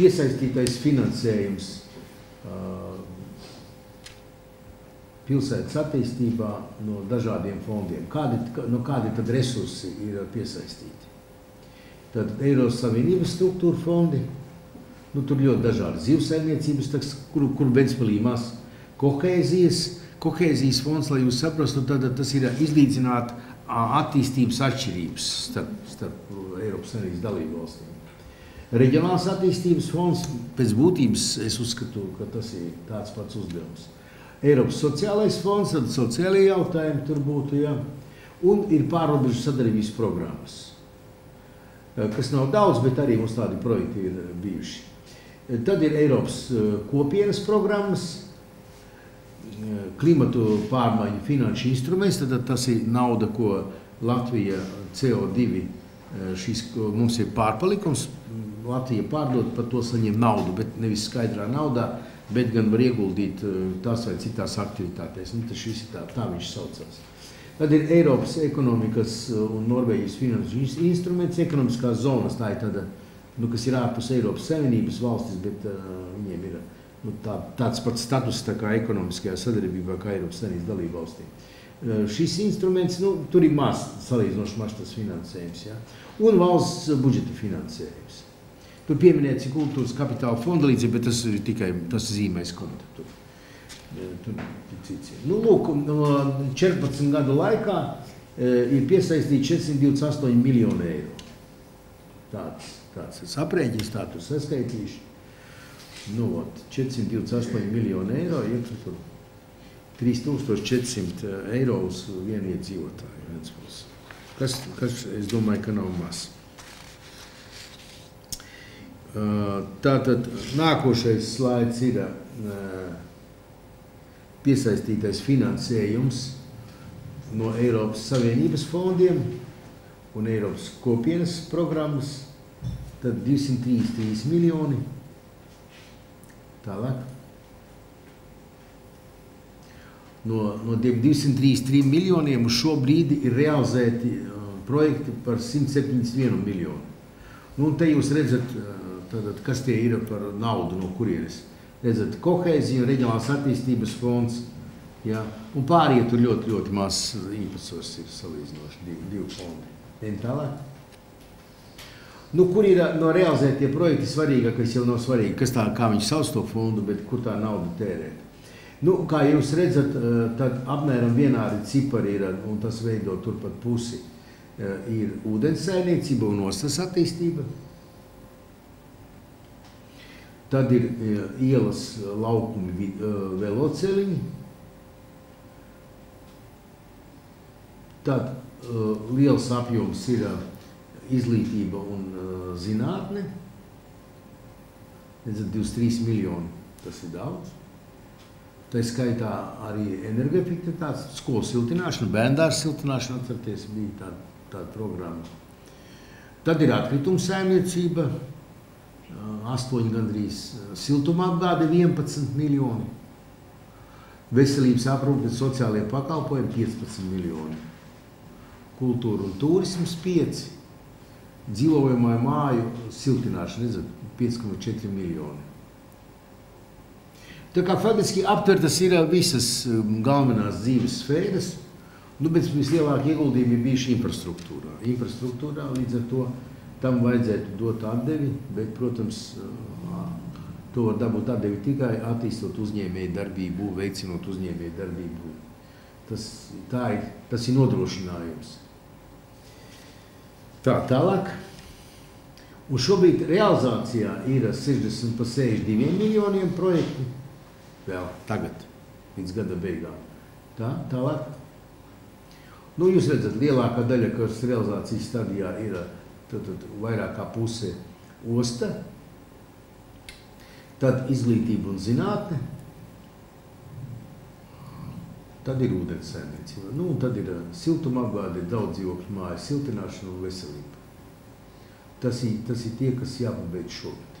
piesaistītais finansējums pilsētas attīstībā no dažādiem fondiem. Kādi, no kādi tad resursi ir piesaistīti? Tad Eiropas Savienības struktūra fondi, nu, tur ļoti dažādi zivsaimniecības, kur, kur Ventspilī maz kohēzijas, kohēzijas fonds, lai jūs saprastu, tad tas ir izlīdzināt attīstības atšķirības starp, starp Eiropas Savienības dalību valstīm. Reģionālās attīstības fonds pēc būtības es uzskatu, ka tas ir tāds pats uzdevums. Eiropas sociālais fonds, tad sociālajie jautājumi tur būtu, ja, un ir pārobežu sadarbības programmas, kas nav daudz, bet arī mums tādi projekti ir bijuši. Tad ir Eiropas kopienas programmas, klimatu pārmaiņu finanšu instruments, tad tas ir nauda, ko Latvija CO2, šis, mums ir pārpalikums, Latvija pārdod par to saņem naudu, bet nevis skaidrā naudā, bet gan var ieguldīt tās vai citās aktivitātēs. Nu, šis ir tā, tā viņš saucās. Tad ir Eiropas ekonomikas un Norvēģijas finanšu instruments, ekonomiskās zonas, tā ir tāda, nu, kas ir ārpus Eiropas Savienības valstis, bet uh, viņiem ir nu, tā, tāds pats status tā kā ekonomiskajā sadarbībā kā Eiropas Savienības dalību valstīm. Uh, šis instruments, nu, tur ir maz, salīdzinoši maz tas finansējums, ja? un valsts budžeta finansējums. Tur pieminēts kultūras kapitāla fonda līdzīgi, bet tas ir tikai tas zīmēs konta. Tur, tur cits. Nu, lūk, no 14 gadu laikā ir piesaistīti 428 miljoni eiro. Tāds, tāds ir aprēķins, tā tur saskaitīšu. Nu, ot, 428 miljoni eiro, ja tur 3400 eiro uz vienu iedzīvotāju. Kas, kas, es domāju, ka nav maz. Tātad nākošais slaids ir piesaistītais finansējums no Eiropas Savienības fondiem un Eiropas kopienas programmas. Tad 233 miljoni. Tālāk. No, no 233 miljoniem uz šo brīdi ir realizēti projekti par 171 miljonu. Nu, un te jūs redzat, Tātad, kas tie ir par naudu, no kurienes? Redzat, kohēzija, reģionālās attīstības fonds, ja? un pārējie tur ļoti, ļoti maz īpatsvars ir salīdzinoši divi, divi fondi. Ejam tālāk. Nu, kur ir no realizētie projekti svarīgākais jau nav svarīgi, kas tā, kā viņi sauc to fondu, bet kur tā nauda tērēt. Nu, kā jūs redzat, tad apmēram vienādi cipari ir, un tas veido turpat pusi, ir ūdens saimniecība un ostas attīstība. Tad ir ielas laukumi, veloceliņi. Tad liels apjoms ir izglītība un zinātne. Redzat, 23 miljoni. Tas ir daudz. Tā skaitā arī energoefektivitātes, skolu siltināšana, bērndārs siltināšana, atcerieties, bija tāda, tāda programma. Tad ir atkrituma saimniecība, 8 gandrīz siltuma apgāde 11 miljoni, veselības aprūpe sociālajie pakalpojumi 15 miljoni, kultūra un turisms 5, dzīvojamā māju siltināšana 5,4 miljoni. Tā kā faktiski aptvertas ir visas galvenās dzīves sfēras, nu, bet vislielākie ieguldījumi ir bijuši infrastruktūrā. Infrastruktūrā līdz ar to tam vajadzētu dot atdevi, bet, protams, to var dabūt atdevi tikai attīstot uzņēmēju darbību, veicinot uzņēmēju darbību. Tas, tā ir, tas ir nodrošinājums. Tā, tālāk. Un šobrīd realizācijā ir 60 pa 62 miljoniem projektu. Vēl tagad, līdz gada beigām. Tā, tālāk. Nu, jūs redzat, lielākā daļa, kas realizācijas stadijā ir 60 tātad vairāk kā puse osta, tad izglītība un zinātne, tad ir ūdens saimniecība, nu, un tad ir siltuma apgāde, daudz dzīvokļu māja, siltināšana un veselība. Tas ir, tas ir tie, kas jāpabeidz šogad.